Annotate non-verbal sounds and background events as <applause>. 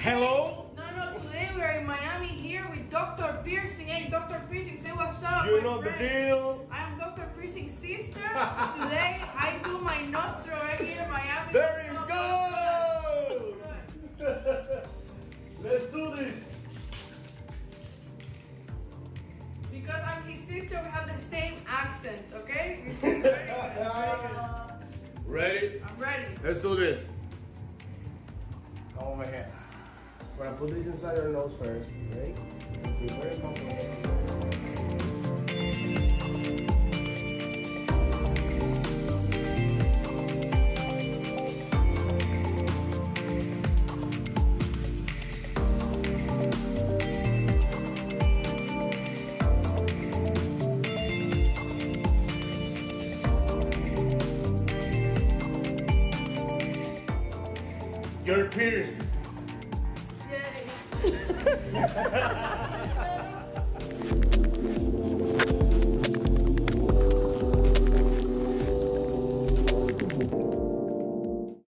Hello? No, no, today we're in Miami here with Dr. Piercing. Hey, Dr. Piercing, say what's up. You my know the deal. I'm Dr. Piercing's sister. <laughs> today I do my nostril right here in Miami. There you go. <laughs> Let's do this. Because I'm his sister, we have the same accent, okay? This <laughs> is very good. Very Ready? I'm ready. Let's do this. Come over here. We're gonna put these inside your nose first, right? Be very comfortable. You're pierced. Yay.